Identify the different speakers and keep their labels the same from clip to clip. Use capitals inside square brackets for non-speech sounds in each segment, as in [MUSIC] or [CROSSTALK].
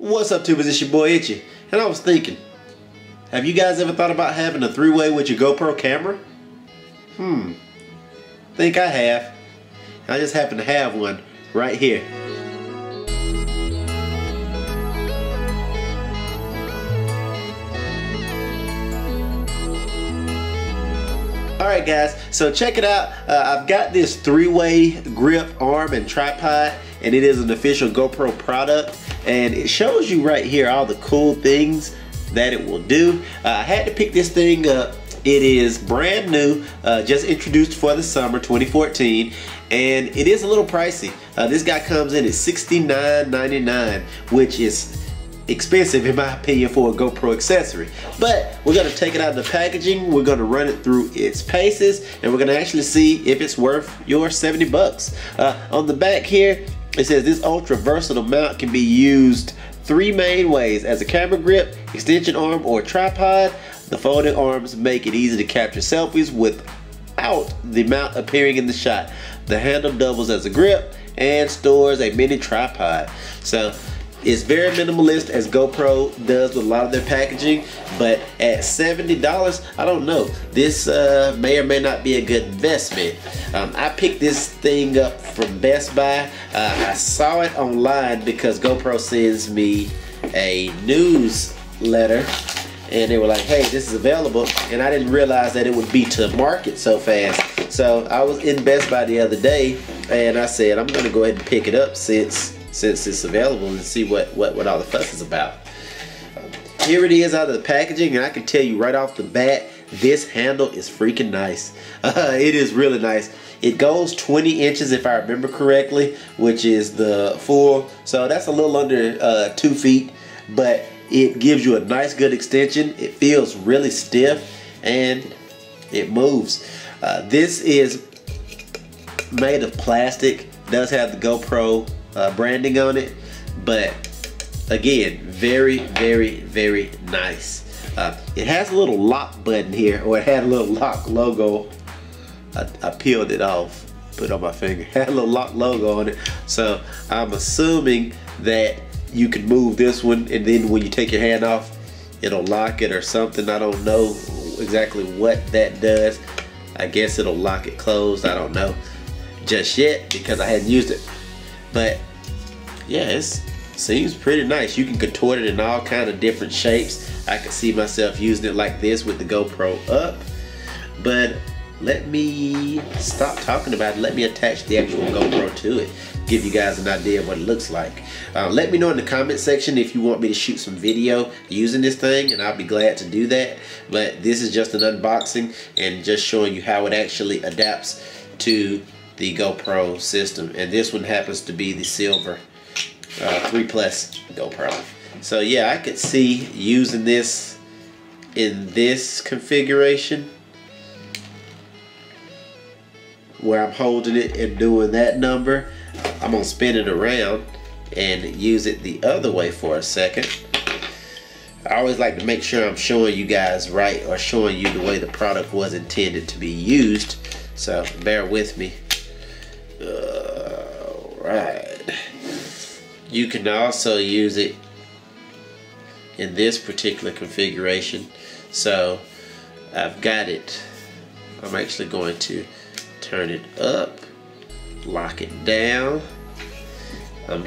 Speaker 1: What's up, tubers? It's your boy Ichi. And I was thinking, have you guys ever thought about having a three-way with your GoPro camera? Hmm. Think I have. I just happen to have one right here. Alright guys, so check it out. Uh, I've got this three-way grip arm and tripod and it is an official GoPro product and it shows you right here all the cool things that it will do. Uh, I had to pick this thing up. It is brand new, uh, just introduced for the summer 2014 and it is a little pricey. Uh, this guy comes in at $69.99 which is expensive in my opinion for a GoPro accessory. But we're gonna take it out of the packaging, we're gonna run it through its paces, and we're gonna actually see if it's worth your 70 bucks. Uh, on the back here, it says this ultra versatile mount can be used three main ways as a camera grip, extension arm, or tripod. The folding arms make it easy to capture selfies without the mount appearing in the shot. The handle doubles as a grip and stores a mini tripod. So it's very minimalist as GoPro does with a lot of their packaging, but at $70, I don't know. This uh, may or may not be a good investment. Um, I picked this thing up from Best Buy. Uh, I saw it online because GoPro sends me a newsletter and they were like, hey, this is available. And I didn't realize that it would be to market so fast. So I was in Best Buy the other day and I said, I'm gonna go ahead and pick it up since since it's available and see what, what, what all the fuss is about. Here it is out of the packaging and I can tell you right off the bat, this handle is freaking nice. Uh, [LAUGHS] it is really nice. It goes 20 inches if I remember correctly, which is the full. So that's a little under uh, two feet, but it gives you a nice good extension. It feels really stiff and it moves. Uh, this is made of plastic. Does have the GoPro uh, branding on it, but again, very, very, very nice. Uh, it has a little lock button here, or it had a little lock logo. I, I peeled it off, put on my finger. [LAUGHS] It had a little lock logo on it, so I'm assuming that you can move this one, and then when you take your hand off, it'll lock it or something. I don't know exactly what that does. I guess it'll lock it closed. I don't know just yet because I hadn't used it. But yeah, it seems pretty nice. You can contort it in all kind of different shapes. I could see myself using it like this with the GoPro up. But let me stop talking about it. Let me attach the actual GoPro to it. Give you guys an idea of what it looks like. Uh, let me know in the comment section if you want me to shoot some video using this thing and I'll be glad to do that. But this is just an unboxing and just showing you how it actually adapts to the GoPro system. And this one happens to be the silver uh, 3 Plus GoPro. So yeah, I could see using this in this configuration where I'm holding it and doing that number. I'm gonna spin it around and use it the other way for a second. I always like to make sure I'm showing you guys right or showing you the way the product was intended to be used. So bear with me. All right. You can also use it in this particular configuration. So I've got it. I'm actually going to turn it up, lock it down. I'm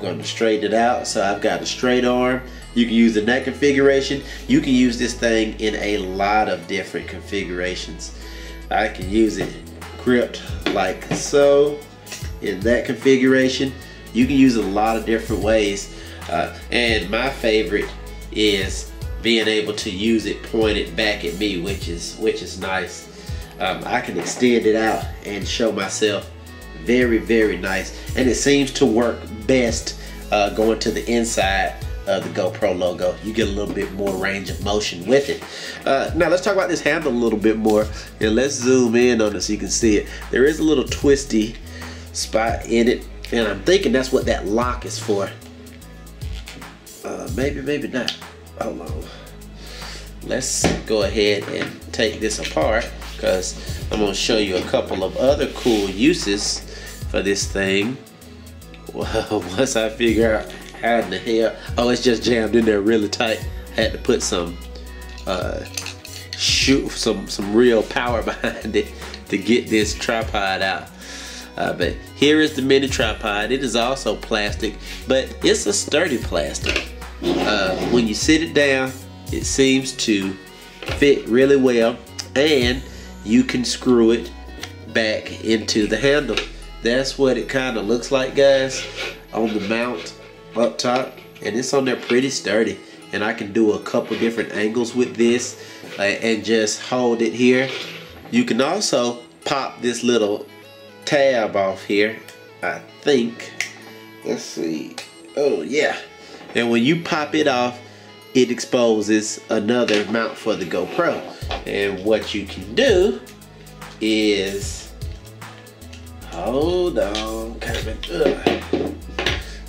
Speaker 1: going to straighten it out. So I've got a straight arm. You can use the neck configuration. You can use this thing in a lot of different configurations. I can use it gripped like so in that configuration. You can use a lot of different ways. Uh, and my favorite is being able to use it pointed back at me, which is which is nice. Um, I can extend it out and show myself very, very nice. And it seems to work best uh, going to the inside of the GoPro logo. You get a little bit more range of motion with it. Uh, now let's talk about this handle a little bit more and let's zoom in on it so you can see it. There is a little twisty spot in it and I'm thinking that's what that lock is for. Uh, maybe, maybe not. Hold on. Let's go ahead and take this apart because I'm going to show you a couple of other cool uses for this thing. [LAUGHS] Once I figure out how in the hell? Oh, it's just jammed in there really tight. Had to put some uh, shoot some some real power [LAUGHS] behind it to get this tripod out. Uh, but here is the mini tripod. It is also plastic, but it's a sturdy plastic. Uh, when you sit it down, it seems to fit really well, and you can screw it back into the handle. That's what it kind of looks like, guys, on the mount up top, and it's on there pretty sturdy. And I can do a couple different angles with this uh, and just hold it here. You can also pop this little tab off here, I think. Let's see. Oh, yeah. And when you pop it off, it exposes another mount for the GoPro. And what you can do is, hold on, of,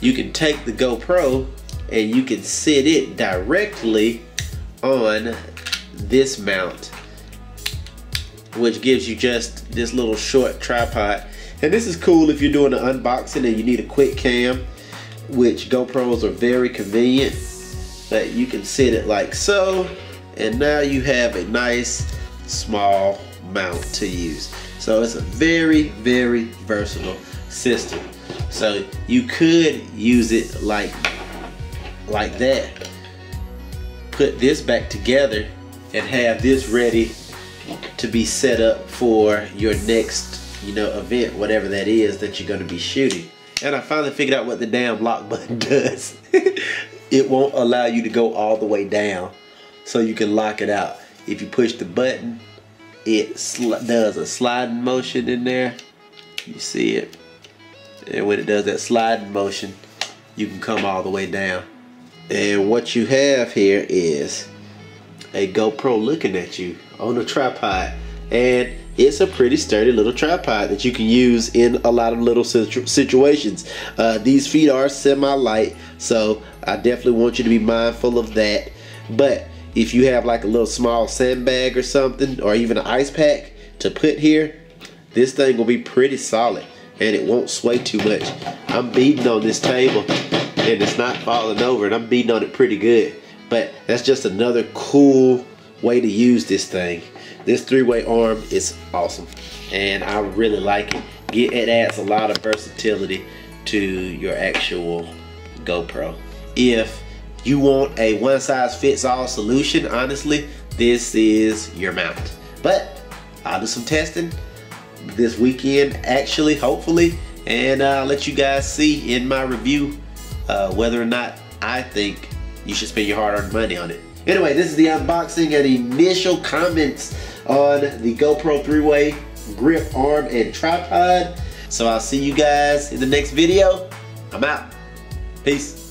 Speaker 1: you can take the GoPro and you can sit it directly on this mount which gives you just this little short tripod. And this is cool if you're doing an unboxing and you need a quick cam which GoPros are very convenient that you can sit it like so. And now you have a nice small mount to use. So it's a very very versatile system so you could use it like like that. Put this back together and have this ready to be set up for your next you know event whatever that is that you're going to be shooting. And I finally figured out what the damn lock [LAUGHS] button does. It won't allow you to go all the way down so you can lock it out. If you push the button it does a sliding motion in there. You see it and when it does that sliding motion you can come all the way down and what you have here is a GoPro looking at you on a tripod and it's a pretty sturdy little tripod that you can use in a lot of little situ situations. Uh, these feet are semi-light, so I definitely want you to be mindful of that. But if you have like a little small sandbag or something, or even an ice pack to put here, this thing will be pretty solid and it won't sway too much. I'm beating on this table and it's not falling over and I'm beating on it pretty good. But that's just another cool way to use this thing. This three-way arm is awesome and I really like it. It adds a lot of versatility to your actual GoPro. If you want a one-size-fits-all solution, honestly, this is your mount. But I'll do some testing this weekend, actually, hopefully, and uh, let you guys see in my review uh, whether or not I think you should spend your hard-earned money on it. Anyway, this is the unboxing and initial comments on the GoPro 3-way grip arm and tripod. So I'll see you guys in the next video. I'm out. Peace.